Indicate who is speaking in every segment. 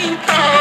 Speaker 1: Oh.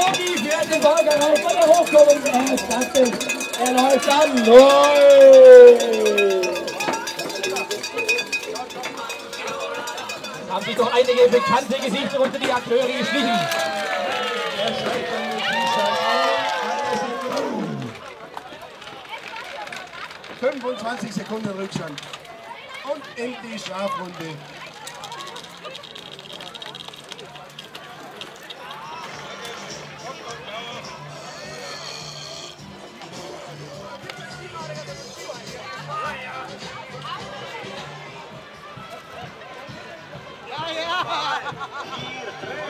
Speaker 1: Yogi fährt den Ball raus, wenn er hochkommen äh, danke. Er läuft an. Null. Haben sich doch einige bekannte Gesichter unter die Akteure geschlichen.
Speaker 2: 25 Sekunden Rückstand. Und in die Strafrunde.
Speaker 3: ir,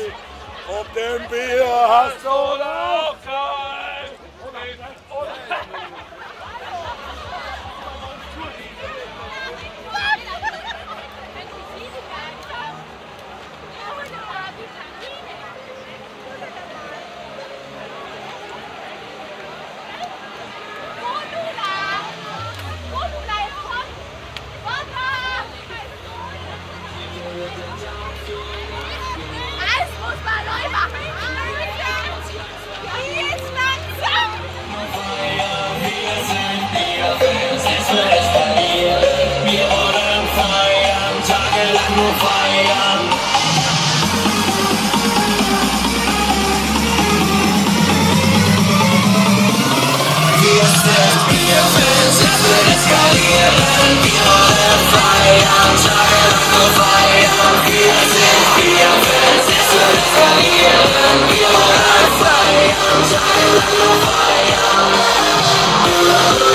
Speaker 3: dem
Speaker 4: Bier hast oder auch fire.